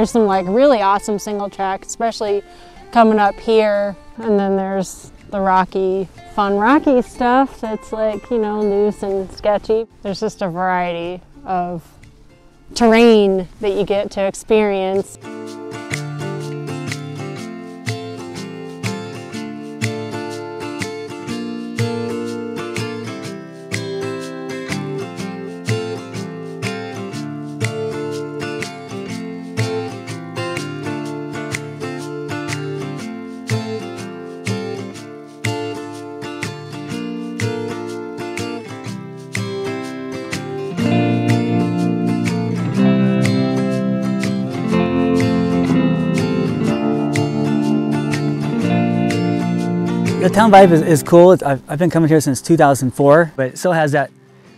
There's some like really awesome single track, especially coming up here. And then there's the rocky, fun rocky stuff that's like, you know, loose and sketchy. There's just a variety of terrain that you get to experience. The town vibe is, is cool. I've, I've, been coming here since 2004, but it still has that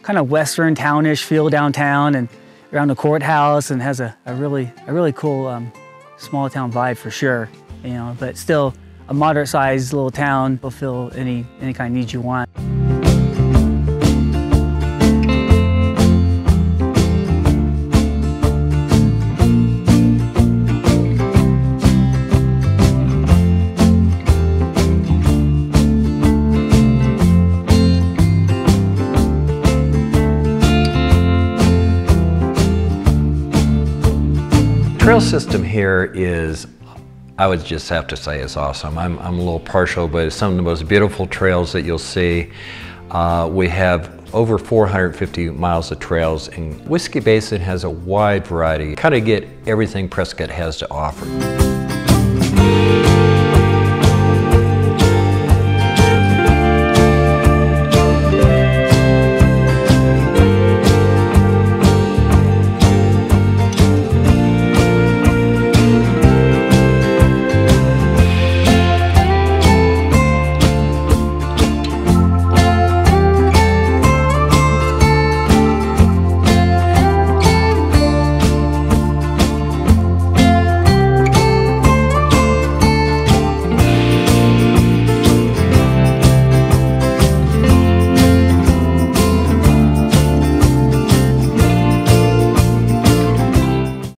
kind of western townish feel downtown and around the courthouse and has a, a really a really cool um, small town vibe for sure. You know, but still a moderate sized little town will fill any any kind of needs you want. Trail system here is, I would just have to say is awesome. I'm, I'm a little partial, but it's some of the most beautiful trails that you'll see. Uh, we have over 450 miles of trails and Whiskey Basin has a wide variety, kind of get everything Prescott has to offer.